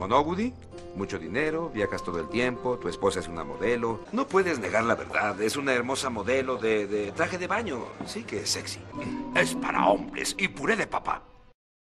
¿O no, Woody? Mucho dinero, viajas todo el tiempo, tu esposa es una modelo. No puedes negar la verdad, es una hermosa modelo de, de traje de baño. Sí que es sexy. Es para hombres y puré de papá.